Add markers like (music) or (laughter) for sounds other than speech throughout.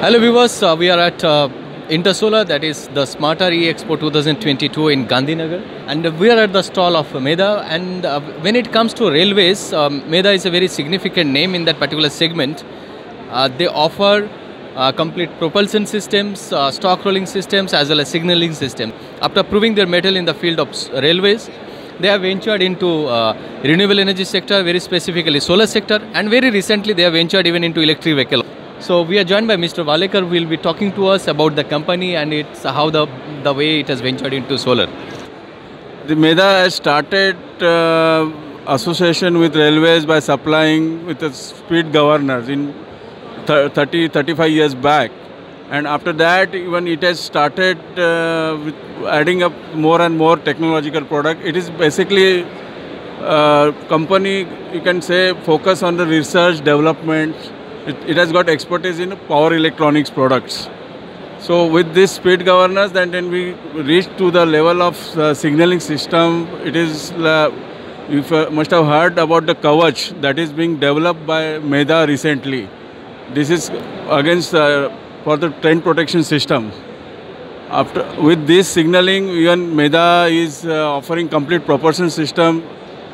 Hello viewers, uh, we are at uh, Intersolar, that is the Smarter E Expo 2022 in Gandhinagar, and we are at the stall of Medha. And uh, when it comes to railways, um, Medha is a very significant name in that particular segment. Uh, they offer uh, complete propulsion systems, uh, stock rolling systems, as well as signaling system. After proving their mettle in the field of railways, they have ventured into uh, renewable energy sector, very specifically solar sector, and very recently they have ventured even into electric vehicle. So we are joined by Mr. Bhalekar, who will be talking to us about the company and it's how the the way it has ventured into solar. The Medha has started uh, association with railways by supplying with the speed governors in 30, 35 years back. And after that, even it has started uh, with adding up more and more technological product. It is basically uh, company, you can say, focus on the research, development. It, it has got expertise in power electronics products. So with this speed governors, then, then we reach to the level of uh, signaling system. It is, uh, you must have heard about the Kavach that is being developed by Medha recently. This is against uh, for the train protection system. After with this signaling, even Medha is uh, offering complete propulsion system,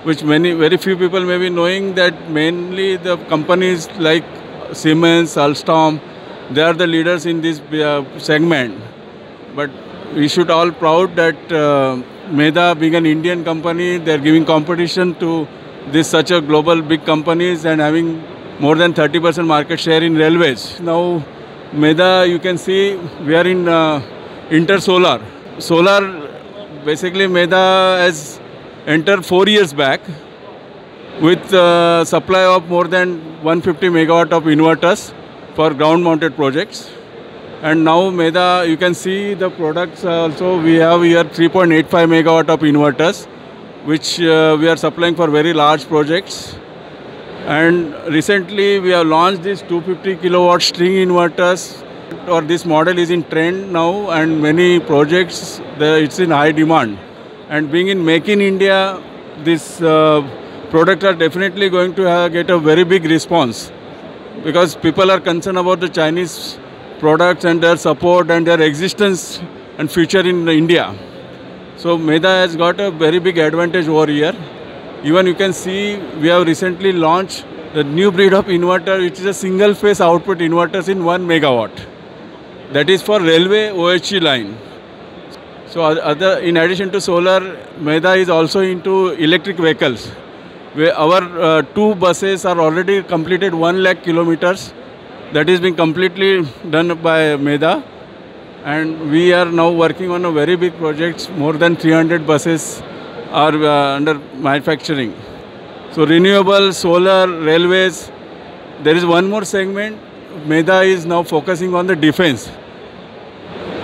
which many very few people may be knowing that mainly the companies like Siemens, Alstom, they are the leaders in this uh, segment. But we should all proud that uh, Medha, being an Indian company, they are giving competition to this such a global big companies and having more than 30% market share in railways. Now, Medha, you can see we are in uh, Intersolar. Solar, basically Medha has entered four years back with uh, supply of more than 150 megawatt of inverters for ground mounted projects. And now Medha, you can see the products also. We have here 3.85 megawatt of inverters, which uh, we are supplying for very large projects. And recently we have launched this 250 kilowatt string inverters. Or this model is in trend now, and many projects the, it's in high demand. And being in Make in India, this uh, products are definitely going to get a very big response because people are concerned about the Chinese products and their support and their existence and future in India. So Medha has got a very big advantage over here. Even you can see we have recently launched the new breed of inverter which is a single phase output inverters in 1 megawatt. That is for railway OHE line. So other, in addition to solar, Medha is also into electric vehicles. Our uh, two buses are already completed 1 lakh kilometers. That is being completely done by Medha. And we are now working on a very big project. More than 300 buses are uh, under manufacturing. So renewable, solar, railways. There is one more segment. Medha is now focusing on the defense.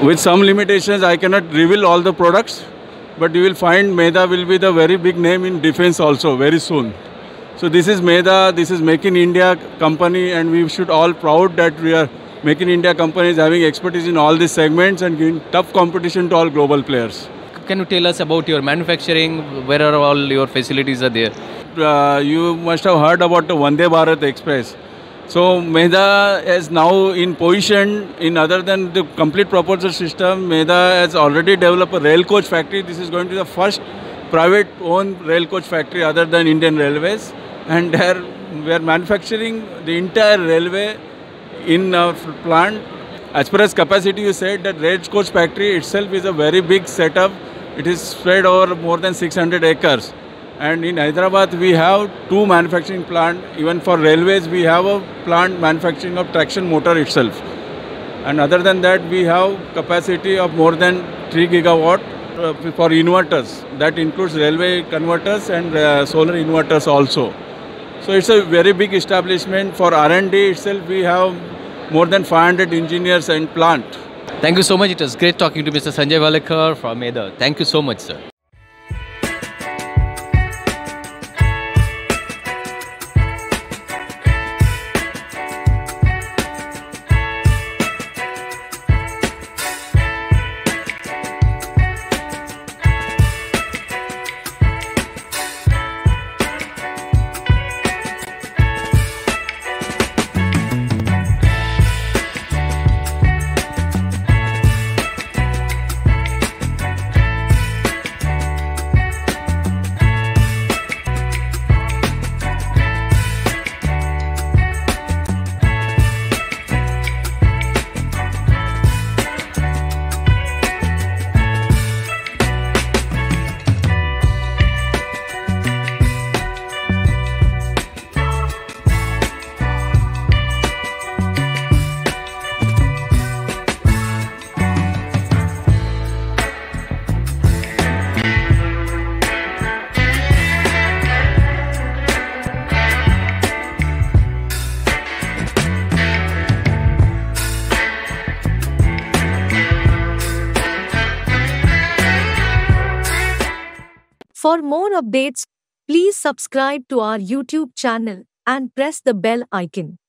With some limitations, I cannot reveal all the products, but you will find Medha will be the very big name in defense also very soon. So this is Medha, this is Make in India company, and we should all proud that we are Make in India companies having expertise in all these segments and giving tough competition to all global players. Can you tell us about your manufacturing? Where are all your facilities are there? Uh, you must have heard about the Vande Bharat Express. So Medha is now in position in other than the complete propulsion system. Medha has already developed a rail coach factory. This is going to be the first private owned rail coach factory other than Indian Railways. And (laughs) there we are manufacturing the entire railway in our plant. As far as capacity, you said that rail coach factory itself is a very big setup. It is spread over more than 600 acres. And in Hyderabad, we have two manufacturing plant. Even for railways, we have a plant manufacturing of traction motor itself. And other than that, we have capacity of more than 3 gigawatt uh, for inverters. That includes railway converters and uh, solar inverters also. So it's a very big establishment. For R&D itself, we have more than 500 engineers and plant. Thank you so much. It was great talking to Mr. Sanjay Bhalekar from Medha. Thank you so much, sir. For more updates, please subscribe to our YouTube channel and press the bell icon.